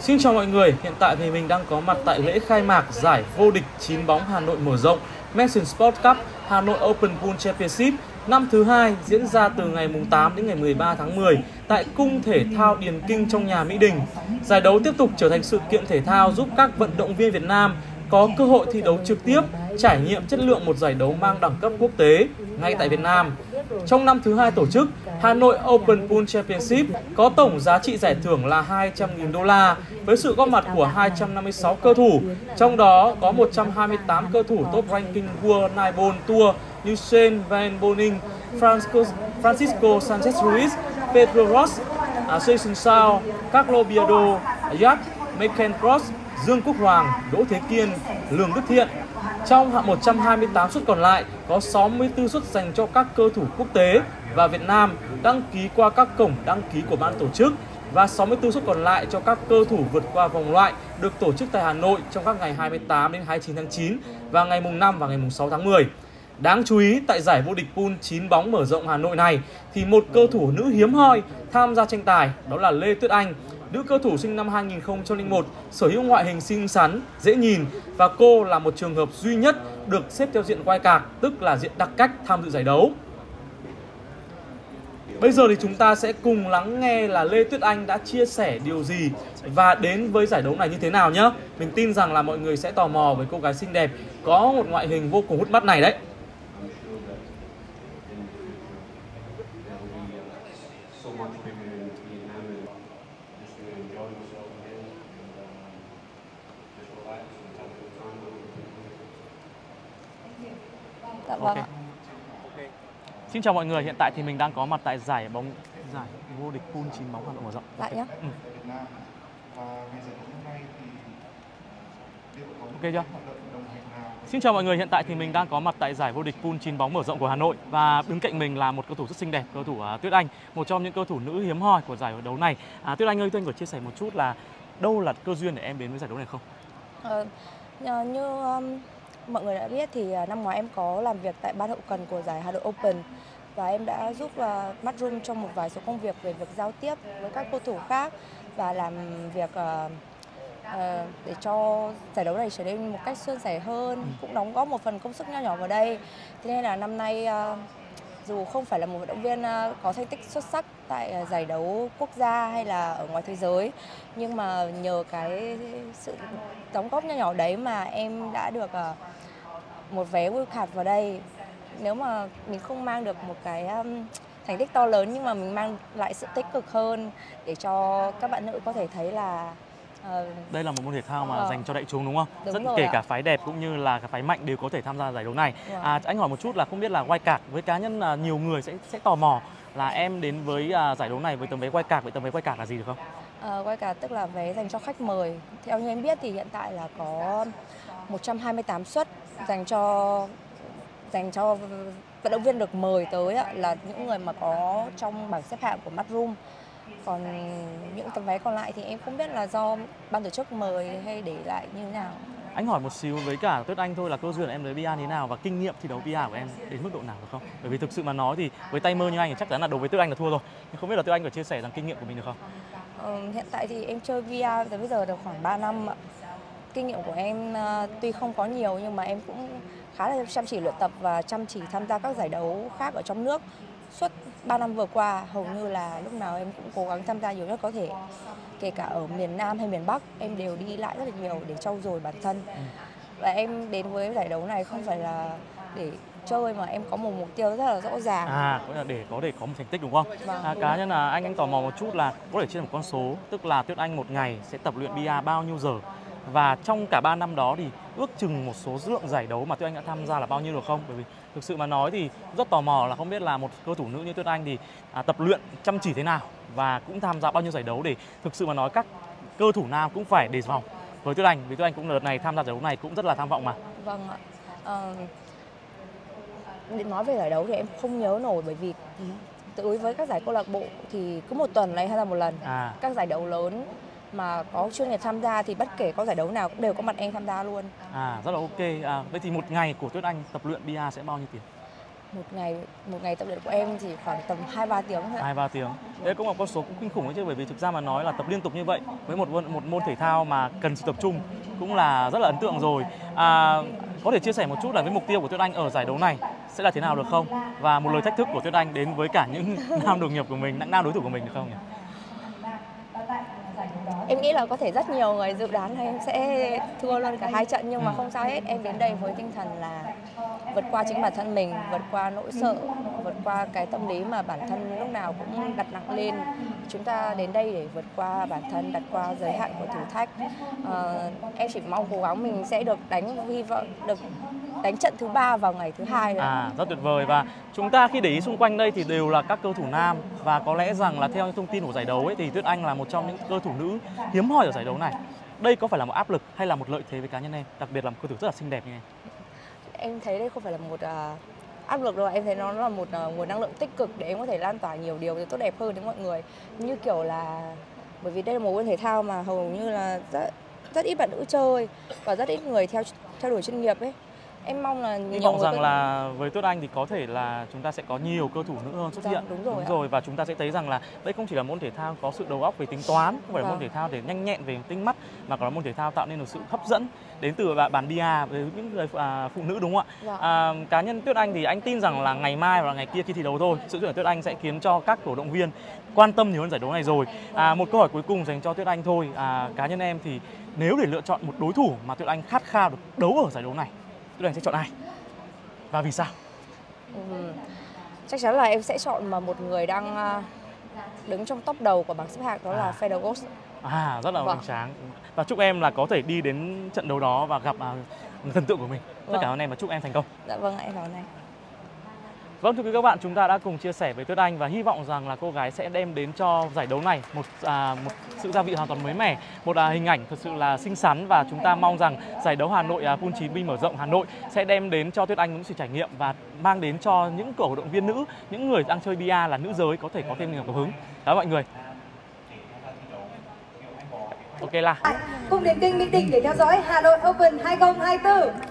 Xin chào mọi người, hiện tại thì mình đang có mặt tại lễ khai mạc giải vô địch 9 bóng Hà Nội mở rộng Messin Sport Cup Hà Nội Open Pool Championship năm thứ hai diễn ra từ ngày 8 đến ngày 13 tháng 10 tại Cung Thể thao Điền Kinh trong nhà Mỹ Đình. Giải đấu tiếp tục trở thành sự kiện thể thao giúp các vận động viên Việt Nam có cơ hội thi đấu trực tiếp, trải nghiệm chất lượng một giải đấu mang đẳng cấp quốc tế ngay tại Việt Nam. Trong năm thứ hai tổ chức, Hà Nội Open Pool Championship có tổng giá trị giải thưởng là 200.000 đô la với sự góp mặt của 256 cơ thủ, trong đó có 128 cơ thủ top ranking World Nine Ball Tour như Shane Van Boning, Francisco, Francisco Sanchez Ruiz, Pedro Ross, Jason Sao, Carlo Biado, Jack McEncross, Dương Quốc Hoàng, Đỗ Thế Kiên, Lương Đức Thiện. Trong hạng 128 suất còn lại, có 64 suất dành cho các cơ thủ quốc tế và Việt Nam đăng ký qua các cổng đăng ký của ban tổ chức và 64 suất còn lại cho các cơ thủ vượt qua vòng loại được tổ chức tại Hà Nội trong các ngày 28 đến 29 tháng 9 và ngày mùng 5 và ngày mùng 6 tháng 10. Đáng chú ý, tại giải vô địch pool 9 bóng mở rộng Hà Nội này thì một cơ thủ nữ hiếm hoi tham gia tranh tài đó là Lê Tuyết Anh Nữ cơ thủ sinh năm 2001, sở hữu ngoại hình xinh xắn, dễ nhìn và cô là một trường hợp duy nhất được xếp theo diện quay cạc, tức là diện đặc cách tham dự giải đấu. Bây giờ thì chúng ta sẽ cùng lắng nghe là Lê Tuyết Anh đã chia sẻ điều gì và đến với giải đấu này như thế nào nhé. Mình tin rằng là mọi người sẽ tò mò với cô gái xinh đẹp có một ngoại hình vô cùng hút mắt này đấy. Dạ vâng Ok. ạ. Xin chào mọi người, hiện tại thì mình đang có mặt tại giải bóng giải vô địch pool 9 bóng Hà Nội mở rộng. Lại nhá. Ừ. Ok chưa? Xin chào mọi người, hiện tại thì mình đang có mặt tại giải vô địch pool 9 bóng mở rộng của Hà Nội và đứng cạnh mình là một cầu thủ rất xinh đẹp, cầu thủ à, Tuyết Anh, một trong những cầu thủ nữ hiếm hoi của giải đấu này. À, Tuyết Anh ơi, Tuyết Anh có chia sẻ một chút là đâu là cơ duyên để em đến với giải đấu này không? Ờ, như um, mọi người đã biết thì à, năm ngoái em có làm việc tại ban hậu cần của giải Hà Nội Open và em đã giúp uh, Matchroom trong một vài số công việc về việc giao tiếp với các cầu thủ khác và làm việc ờ, ờ, để cho giải đấu này trở nên một cách suôn sẻ hơn cũng đóng góp một phần công sức nho nhỏ vào đây. Thế nên là năm nay ờ, dù không phải là một vận động viên à, có thành tích xuất sắc tại à, giải đấu quốc gia hay là ở ngoài thế giới, nhưng mà nhờ cái sự đóng góp nho nhỏ đấy mà em đã được à, một vé wildcard vào đây. Nếu mà mình không mang được một cái thành tích to lớn nhưng mà mình mang lại sự tích cực hơn để cho các bạn nữ có thể thấy là ờ, Đây là một môn thể thao mà Ờ. dành cho đại chúng đúng không? Đúng Rất rồi kể ạ. cả phái đẹp cũng như là cả phái mạnh đều có thể tham gia giải đấu này. Vâng. À, anh hỏi một chút là không biết là quay cạc với cá nhân là nhiều người sẽ sẽ tò mò là em đến với à, giải đấu này với tấm vé quay cạc với tấm vé quay cạc là gì được không? Ờ, quay cả tức là vé dành cho khách mời. Theo như em biết thì hiện tại là có 128 suất dành cho dành cho vận động viên được mời tới là những người mà có trong bảng xếp hạng của Matchroom. Còn những tấm vé còn lại thì em không biết là do ban tổ chức mời hay để lại như thế nào. Anh hỏi một xíu với cả Tuyết Anh thôi là cơ duyên em tới như thế nào và kinh nghiệm thi đấu bia của em đến mức độ nào được không? Bởi vì thực sự mà nói thì với tay mơ như anh thì chắc chắn là đối với Tuyết Anh là thua rồi. Nhưng không biết là Tuyết Anh có chia sẻ rằng kinh nghiệm của mình được không? Ờ, hiện tại thì em chơi VR tới bây giờ được khoảng 3 năm ạ. Kinh nghiệm của em ờ, tuy không có nhiều nhưng mà em cũng khá là chăm chỉ luyện tập và chăm chỉ tham gia các giải đấu khác ở trong nước. Suốt 3 năm vừa qua hầu như là lúc nào em cũng cố gắng tham gia nhiều nhất có thể. Kể cả ở miền Nam hay miền Bắc em đều đi lại rất là nhiều để trau dồi bản thân. Và em đến với giải đấu này không phải là để chơi mà em có một mục tiêu rất là rõ ràng. À, cũng là để có thể có một thành tích đúng không? Vâng, À, cá nhân là anh anh tò mò một chút là có thể chia sẻ một con số, tức là Tuyết Anh một ngày sẽ tập luyện bia bao nhiêu giờ? Và trong cả 3 năm đó thì ước chừng một số lượng giải đấu mà Tuyết Anh đã tham gia là bao nhiêu được không? Bởi vì thực sự mà nói thì rất tò mò là không biết là một cơ thủ nữ như Tuyết Anh thì à, tập luyện chăm chỉ thế nào và cũng tham gia bao nhiêu giải đấu để thực sự mà nói các cơ thủ nam cũng phải đề phòng với Tuyết Anh vì Tuyết Anh cũng đợt này tham gia giải đấu này cũng rất là tham vọng mà. Vâng ạ. Để nói về giải đấu thì em không nhớ nổi bởi vì đối với các giải câu lạc bộ thì cứ một tuần lại tham gia một lần. À, Các giải đấu lớn mà có chuyên nghiệp tham gia thì bất kể có giải đấu nào cũng đều có mặt em tham gia luôn. à rất là ok. À, vậy thì một ngày của Tuyết Anh tập luyện bia sẽ bao nhiêu tiền? một ngày một ngày tập luyện của em chỉ khoảng tầm hai ba tiếng thôi hai ba tiếng đấy cũng là con số cũng kinh khủng đấy chứ bởi vì thực ra mà nói là tập liên tục như vậy với một một môn thể thao mà cần sự tập trung cũng là rất là ấn tượng rồi à, có thể chia sẻ một chút là với mục tiêu của Tuyết Anh ở giải đấu này sẽ là thế nào được không và một lời thách thức của Tuyết Anh đến với cả những nam đồng nghiệp của mình nam đối thủ của mình được không nhỉ em nghĩ là có thể rất nhiều người dự đoán là em sẽ thua luôn cả hai trận nhưng mà ừ. không sao hết. Em đến đây với tinh thần là vượt qua chính bản thân mình vượt qua nỗi sợ vượt qua cái tâm lý mà bản thân lúc nào cũng đặt nặng lên. Chúng ta đến đây để vượt qua bản thân đặt qua giới hạn của thử thách. À, em chỉ mong cố gắng mình sẽ được đánh hy vọng được đánh trận thứ ba vào ngày thứ hai nữa. À rất tuyệt vời và chúng ta khi để ý xung quanh đây thì đều là các cơ thủ nam và có lẽ rằng là theo những thông tin của giải đấu ấy thì Tuyết Anh là một trong những cơ thủ nữ hiếm hoi ở giải đấu này. Đây có phải là một áp lực hay là một lợi thế với cá nhân em, đặc biệt là một cơ thủ rất là xinh đẹp như này? Em thấy đây không phải là một uh, áp lực đâu em thấy nó là một uh, nguồn năng lượng tích cực để em có thể lan tỏa nhiều điều tốt đẹp hơn đến mọi người như kiểu là bởi vì đây là một môn thể thao mà hầu như là rất rất ít bạn nữ chơi và rất ít người theo theo đuổi chuyên nghiệp ấy em mong là hy vọng rằng là với Tuyết Anh thì có thể là chúng ta sẽ có nhiều cơ thủ nữ hơn xuất dạ, hiện. đúng rồi, đúng rồi và chúng ta sẽ thấy rằng là đây không chỉ là môn thể thao có sự đầu óc về tính toán không phải là môn vâng. thể thao để nhanh nhẹn về tinh mắt mà còn là môn thể thao tạo nên được sự hấp dẫn đến từ bàn bia với những người à, phụ nữ đúng không ạ? Dạ. à, cá nhân Tuyết Anh thì anh tin rằng là ngày mai và ngày kia khi thi đấu thôi sự tuyển Tuyết Anh sẽ khiến cho các cổ động viên quan tâm nhiều hơn giải đấu này rồi. À, một câu hỏi cuối cùng dành cho Tuyết Anh thôi. À, cá nhân em thì nếu để lựa chọn một đối thủ mà Tuyết Anh khát khao được đấu ở giải đấu này Tuyết Anh sẽ chọn ai và vì sao? Ừ, chắc chắn là em sẽ chọn mà một người đang à, đứng trong top đầu của bảng xếp hạng đó à. là Federer À, rất là vâng. hoành tráng. Và chúc em là có thể đi đến trận đấu đó và gặp uh, thần tượng của mình. Vâng. Tất cả ơn em và chúc em thành công. Dạ vâng, em cảm ơn anh. Vâng thưa quý các bạn, chúng ta đã cùng chia sẻ với Tuyết Anh và hy vọng rằng là cô gái sẽ đem đến cho giải đấu này một à, một sự gia vị hoàn toàn mới mẻ, một à, hình ảnh thật sự là xinh xắn và chúng ta mong rằng giải đấu Hà Nội à, Pool 9 mở rộng Hà Nội sẽ đem đến cho Tuyết Anh những sự trải nghiệm và mang đến cho những cổ động viên nữ, những người đang chơi bia là nữ giới có thể có thêm niềm cảm hứng. Đó mọi người. Ok là. Cùng đến kênh Mỹ Đình để theo dõi Hà Nội Open 2024.